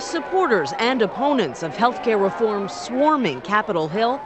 With supporters and opponents of health care reform swarming Capitol Hill,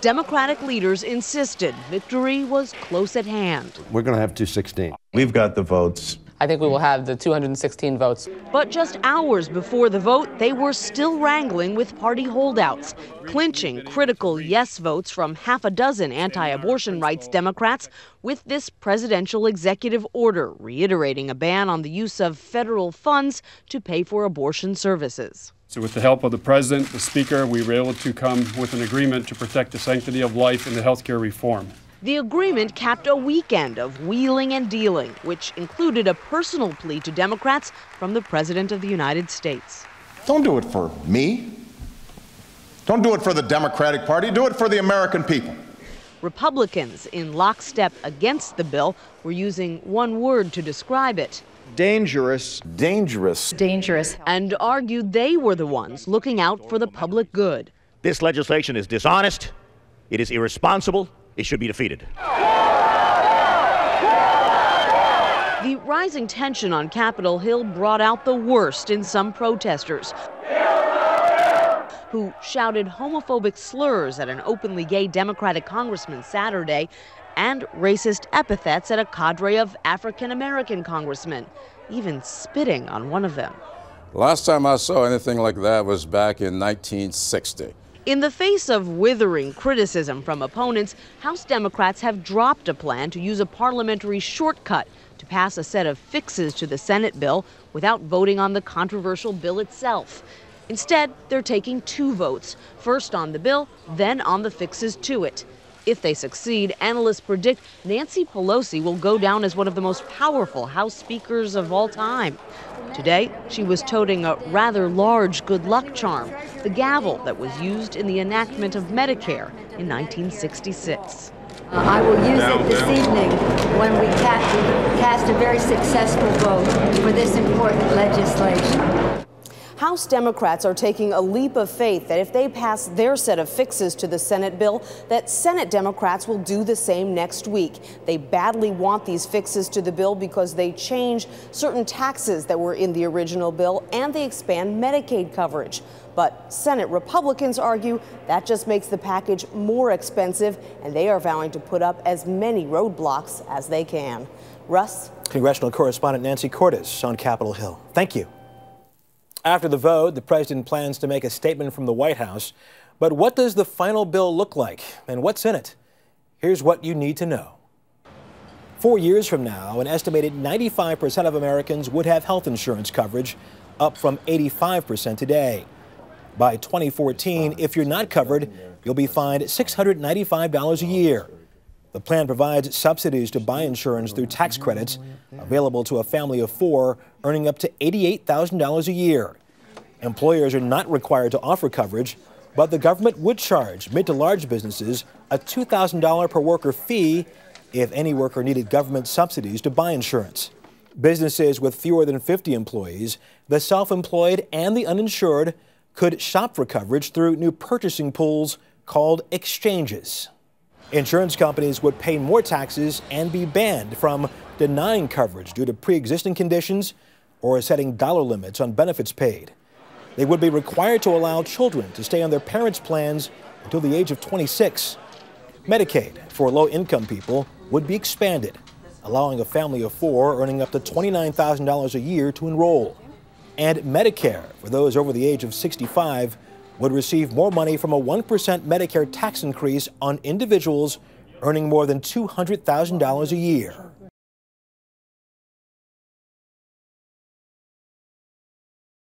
Democratic leaders insisted victory was close at hand. We're going to have 216. We've got the votes. I think we will have the 216 votes. But just hours before the vote, they were still wrangling with party holdouts, clinching critical yes votes from half a dozen anti abortion rights Democrats with this presidential executive order reiterating a ban on the use of federal funds to pay for abortion services. So, with the help of the President, the Speaker, we were able to come with an agreement to protect the sanctity of life in the health care reform. The agreement capped a weekend of wheeling and dealing, which included a personal plea to Democrats from the President of the United States. Don't do it for me. Don't do it for the Democratic Party. Do it for the American people. Republicans, in lockstep against the bill, were using one word to describe it dangerous. Dangerous. Dangerous. And argued they were the ones looking out for the public good. This legislation is dishonest, it is irresponsible, it should be defeated. The rising tension on Capitol Hill brought out the worst in some protesters who shouted homophobic slurs at an openly gay Democratic congressman Saturday and racist epithets at a cadre of African American congressmen, even spitting on one of them. Last time I saw anything like that was back in 1960. In the face of withering criticism from opponents, House Democrats have dropped a plan to use a parliamentary shortcut to pass a set of fixes to the Senate bill without voting on the controversial bill itself. Instead, they're taking two votes first on the bill, then on the fixes to it. If they succeed, analysts predict Nancy Pelosi will go down as one of the most powerful House speakers of all time. Today, she was toting a rather large good luck charm, the gavel that was used in the enactment of Medicare in 1966. Uh, I will use it this evening when we cast a very successful vote for this important legislation. House Democrats are taking a leap of faith that if they pass their set of fixes to the Senate bill, that Senate Democrats will do the same next week. They badly want these fixes to the bill because they change certain taxes that were in the original bill and they expand Medicaid coverage. But Senate Republicans argue that just makes the package more expensive, and they are vowing to put up as many roadblocks as they can. Russ? Congressional correspondent Nancy Cordes on Capitol Hill. Thank you. After the vote, the president plans to make a statement from the White House. But what does the final bill look like and what's in it? Here's what you need to know. Four years from now, an estimated 95% of Americans would have health insurance coverage, up from 85% today. By 2014, if you're not covered, you'll be fined $695 a year. The plan provides subsidies to buy insurance through tax credits available to a family of four earning up to $88,000 a year. Employers are not required to offer coverage, but the government would charge mid to large businesses a $2,000 per worker fee if any worker needed government subsidies to buy insurance. Businesses with fewer than 50 employees, the self employed, and the uninsured could shop for coverage through new purchasing pools called exchanges. Insurance companies would pay more taxes and be banned from denying coverage due to pre existing conditions or setting dollar limits on benefits paid. They would be required to allow children to stay on their parents' plans until the age of 26. Medicaid for low income people would be expanded, allowing a family of four earning up to $29,000 a year to enroll. And Medicare for those over the age of 65 would receive more money from a 1% Medicare tax increase on individuals earning more than $200,000 a year.